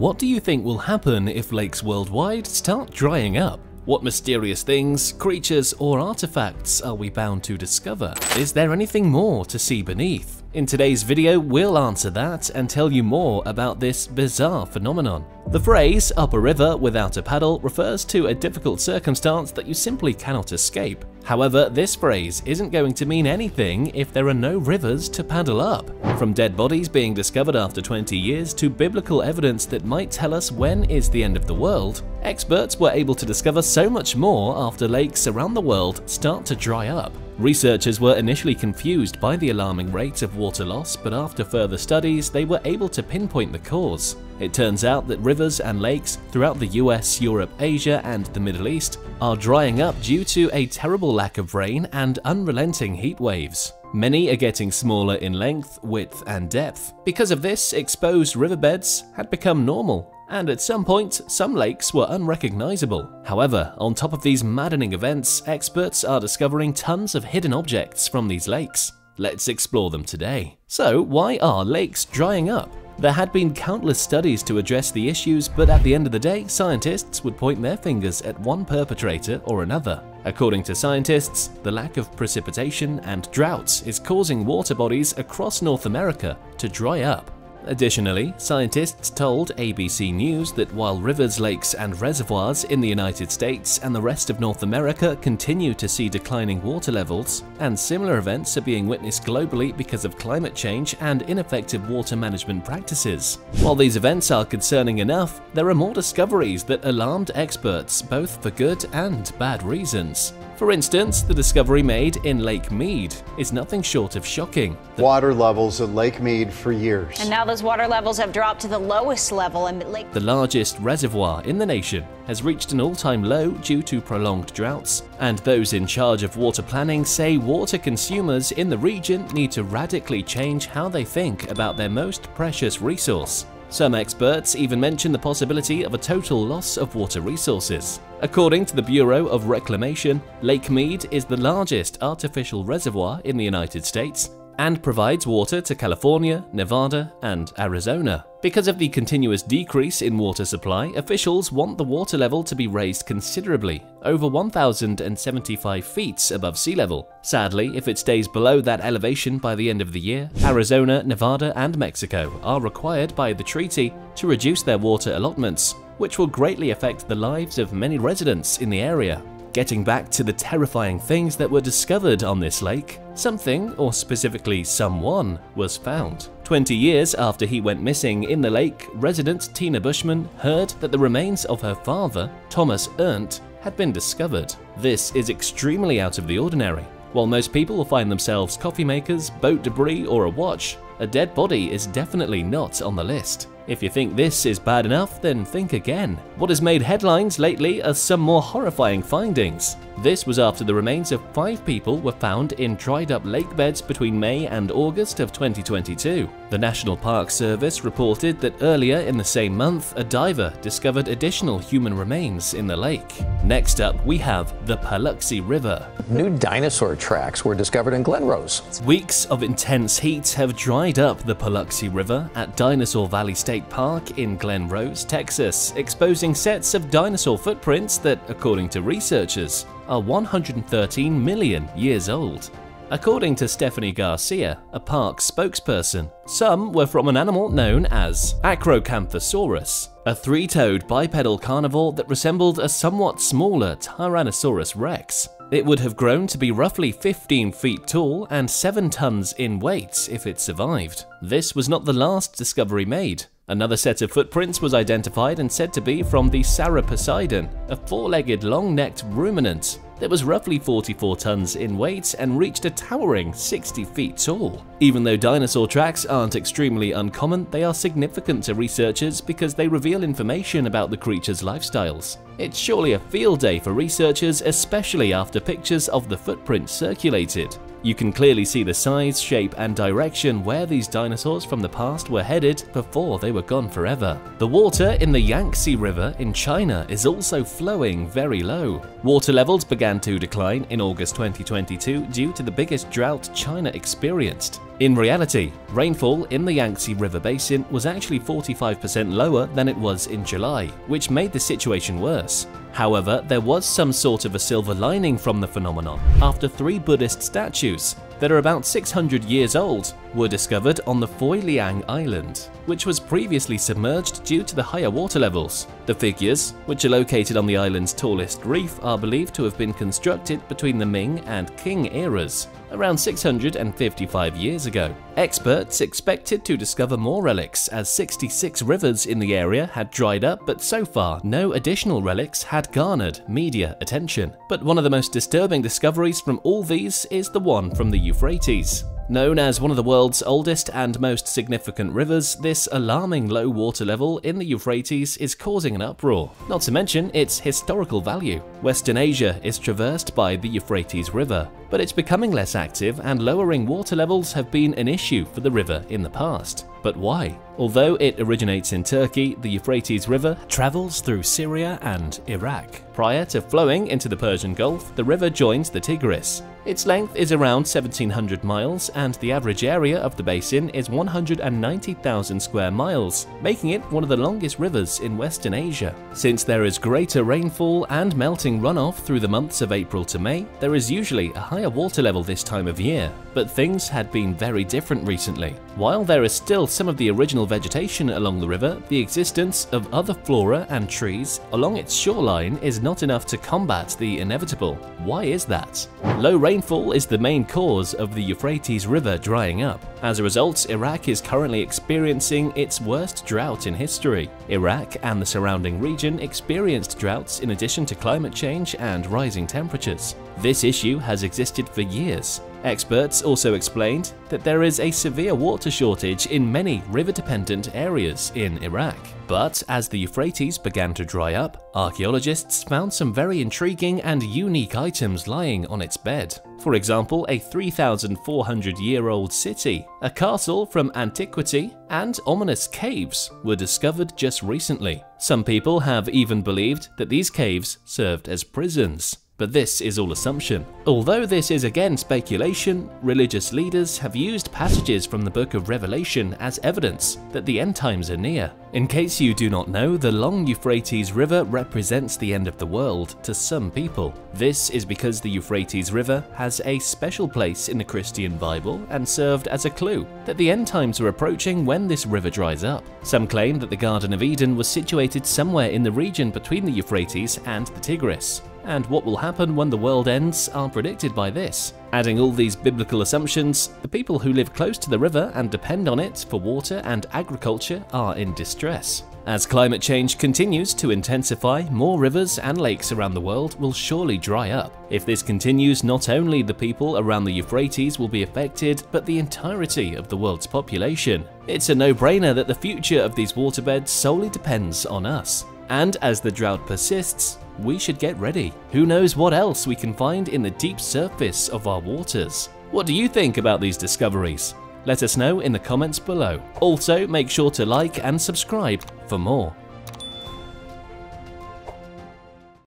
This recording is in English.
What do you think will happen if lakes worldwide start drying up? What mysterious things, creatures, or artifacts are we bound to discover? Is there anything more to see beneath? In today's video, we'll answer that and tell you more about this bizarre phenomenon. The phrase, up a river without a paddle, refers to a difficult circumstance that you simply cannot escape. However, this phrase isn't going to mean anything if there are no rivers to paddle up. From dead bodies being discovered after 20 years to biblical evidence that might tell us when is the end of the world, experts were able to discover so much more after lakes around the world start to dry up. Researchers were initially confused by the alarming rate of water loss, but after further studies, they were able to pinpoint the cause. It turns out that rivers and lakes throughout the US, Europe, Asia, and the Middle East are drying up due to a terrible lack of rain and unrelenting heat waves. Many are getting smaller in length, width, and depth. Because of this, exposed riverbeds had become normal, and at some point, some lakes were unrecognizable. However, on top of these maddening events, experts are discovering tons of hidden objects from these lakes. Let's explore them today. So, why are lakes drying up? There had been countless studies to address the issues, but at the end of the day, scientists would point their fingers at one perpetrator or another. According to scientists, the lack of precipitation and droughts is causing water bodies across North America to dry up. Additionally, scientists told ABC News that while rivers, lakes, and reservoirs in the United States and the rest of North America continue to see declining water levels, and similar events are being witnessed globally because of climate change and ineffective water management practices. While these events are concerning enough, there are more discoveries that alarmed experts both for good and bad reasons. For instance, the discovery made in Lake Mead is nothing short of shocking. Water levels at Lake Mead for years. And now those water levels have dropped to the lowest level in Lake. The largest reservoir in the nation has reached an all-time low due to prolonged droughts, and those in charge of water planning say water consumers in the region need to radically change how they think about their most precious resource. Some experts even mention the possibility of a total loss of water resources. According to the Bureau of Reclamation, Lake Mead is the largest artificial reservoir in the United States and provides water to California, Nevada, and Arizona. Because of the continuous decrease in water supply, officials want the water level to be raised considerably, over 1,075 feet above sea level. Sadly, if it stays below that elevation by the end of the year, Arizona, Nevada, and Mexico are required by the treaty to reduce their water allotments, which will greatly affect the lives of many residents in the area. Getting back to the terrifying things that were discovered on this lake, something, or specifically someone, was found. 20 years after he went missing in the lake, resident Tina Bushman heard that the remains of her father, Thomas Erndt, had been discovered. This is extremely out of the ordinary. While most people will find themselves coffee makers, boat debris, or a watch, a dead body is definitely not on the list. If you think this is bad enough, then think again. What has made headlines lately are some more horrifying findings. This was after the remains of five people were found in dried up lake beds between May and August of 2022. The National Park Service reported that earlier in the same month, a diver discovered additional human remains in the lake. Next up, we have the Paluxy River. New dinosaur tracks were discovered in Glen Rose. Weeks of intense heat have dried up the Paluxy River at Dinosaur Valley State Park in Glen Rose, Texas, exposing sets of dinosaur footprints that, according to researchers, are 113 million years old. According to Stephanie Garcia, a park spokesperson, some were from an animal known as Acrocanthosaurus, a three-toed bipedal carnivore that resembled a somewhat smaller Tyrannosaurus rex. It would have grown to be roughly 15 feet tall and 7 tons in weight if it survived. This was not the last discovery made. Another set of footprints was identified and said to be from the Sauroposeidon, a four-legged long-necked ruminant that was roughly 44 tons in weight and reached a towering 60 feet tall. Even though dinosaur tracks aren't extremely uncommon, they are significant to researchers because they reveal information about the creature's lifestyles. It's surely a field day for researchers, especially after pictures of the footprints circulated. You can clearly see the size, shape, and direction where these dinosaurs from the past were headed before they were gone forever. The water in the Yangtze River in China is also flowing very low. Water levels began to decline in August 2022 due to the biggest drought China experienced. In reality, rainfall in the Yangtze River Basin was actually 45% lower than it was in July, which made the situation worse. However, there was some sort of a silver lining from the phenomenon after three Buddhist statues that are about 600 years old were discovered on the Foyeliang Island, which was previously submerged due to the higher water levels. The figures, which are located on the island's tallest reef, are believed to have been constructed between the Ming and Qing eras, around 655 years ago. Experts expected to discover more relics as 66 rivers in the area had dried up, but so far no additional relics had garnered media attention. But one of the most disturbing discoveries from all these is the one from the Euphrates. Known as one of the world's oldest and most significant rivers, this alarming low water level in the Euphrates is causing an uproar, not to mention its historical value. Western Asia is traversed by the Euphrates River, but it's becoming less active and lowering water levels have been an issue for the river in the past. But why? Although it originates in Turkey, the Euphrates River travels through Syria and Iraq. Prior to flowing into the Persian Gulf, the river joins the Tigris. Its length is around 1700 miles and the average area of the basin is 190,000 square miles, making it one of the longest rivers in Western Asia. Since there is greater rainfall and melting runoff through the months of April to May, there is usually a higher water level this time of year, but things had been very different recently. While there is still some of the original vegetation along the river, the existence of other flora and trees along its shoreline is not enough to combat the inevitable. Why is that? Low rainfall is the main cause of the Euphrates River drying up. As a result, Iraq is currently experiencing its worst drought in history. Iraq and the surrounding region experienced droughts in addition to climate change and rising temperatures. This issue has existed for years, Experts also explained that there is a severe water shortage in many river-dependent areas in Iraq. But as the Euphrates began to dry up, archaeologists found some very intriguing and unique items lying on its bed. For example, a 3,400-year-old city, a castle from antiquity, and ominous caves were discovered just recently. Some people have even believed that these caves served as prisons but this is all assumption. Although this is again speculation, religious leaders have used passages from the book of Revelation as evidence that the end times are near. In case you do not know, the long Euphrates River represents the end of the world to some people. This is because the Euphrates River has a special place in the Christian Bible and served as a clue that the end times are approaching when this river dries up. Some claim that the Garden of Eden was situated somewhere in the region between the Euphrates and the Tigris and what will happen when the world ends are predicted by this. Adding all these biblical assumptions, the people who live close to the river and depend on it for water and agriculture are in distress. As climate change continues to intensify, more rivers and lakes around the world will surely dry up. If this continues, not only the people around the Euphrates will be affected, but the entirety of the world's population. It's a no-brainer that the future of these waterbeds solely depends on us. And as the drought persists, we should get ready. Who knows what else we can find in the deep surface of our waters? What do you think about these discoveries? Let us know in the comments below. Also, make sure to like and subscribe for more.